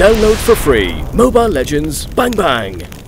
Download for free Mobile Legends Bang Bang.